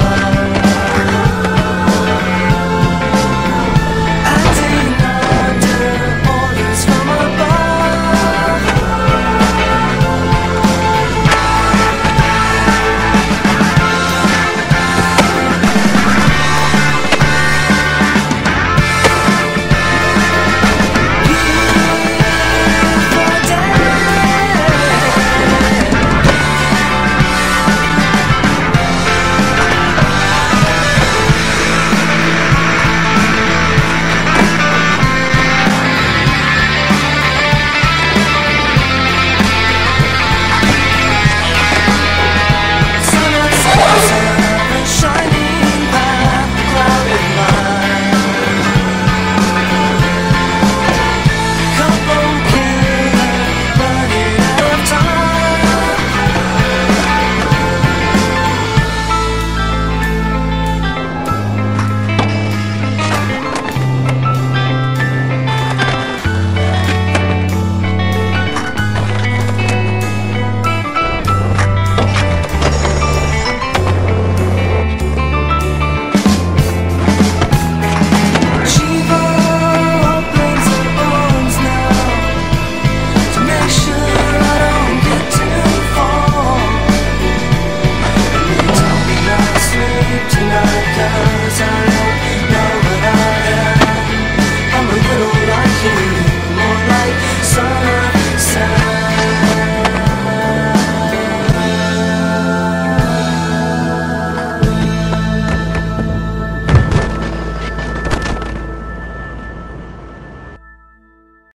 Bye.